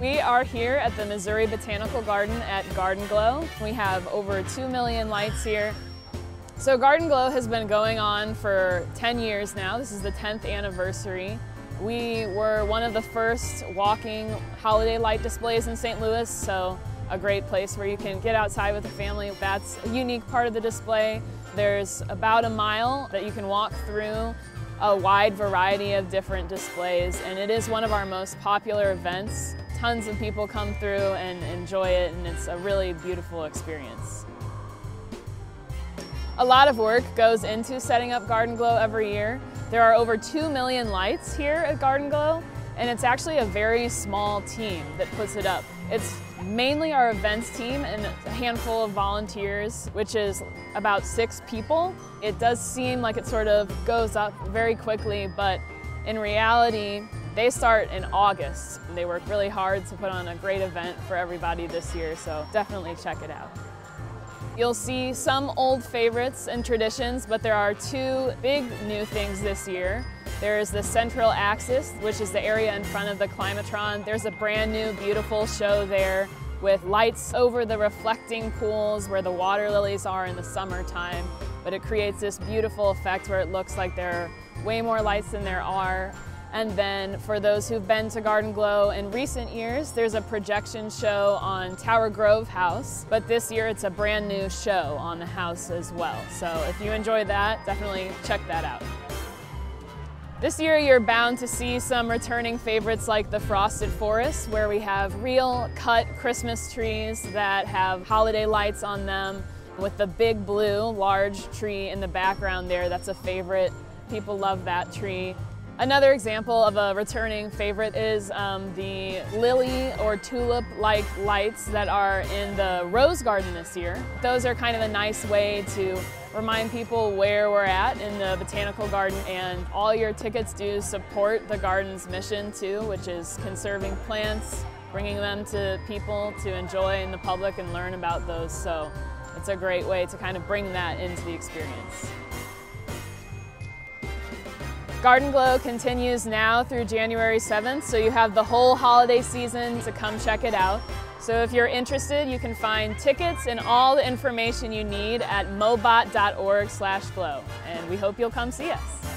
We are here at the Missouri Botanical Garden at Garden Glow. We have over 2 million lights here. So Garden Glow has been going on for 10 years now. This is the 10th anniversary. We were one of the first walking holiday light displays in St. Louis, so a great place where you can get outside with the family. That's a unique part of the display. There's about a mile that you can walk through a wide variety of different displays and it is one of our most popular events. Tons of people come through and enjoy it and it's a really beautiful experience. A lot of work goes into setting up Garden Glow every year. There are over 2 million lights here at Garden Glow and it's actually a very small team that puts it up. It's mainly our events team and a handful of volunteers, which is about six people. It does seem like it sort of goes up very quickly, but in reality, they start in August. They work really hard to put on a great event for everybody this year, so definitely check it out. You'll see some old favorites and traditions, but there are two big new things this year. There is the central axis, which is the area in front of the Climatron. There's a brand new beautiful show there with lights over the reflecting pools where the water lilies are in the summertime. But it creates this beautiful effect where it looks like there are way more lights than there are. And then for those who've been to Garden Glow in recent years, there's a projection show on Tower Grove House, but this year it's a brand new show on the house as well. So if you enjoy that, definitely check that out. This year you're bound to see some returning favorites like the Frosted Forest where we have real cut Christmas trees that have holiday lights on them with the big blue large tree in the background there. That's a favorite. People love that tree. Another example of a returning favorite is um, the lily or tulip-like lights that are in the rose garden this year. Those are kind of a nice way to remind people where we're at in the botanical garden and all your tickets do support the garden's mission too, which is conserving plants, bringing them to people to enjoy in the public and learn about those. So it's a great way to kind of bring that into the experience. Garden Glow continues now through January 7th, so you have the whole holiday season to come check it out. So if you're interested, you can find tickets and all the information you need at mobot.org slash glow. And we hope you'll come see us.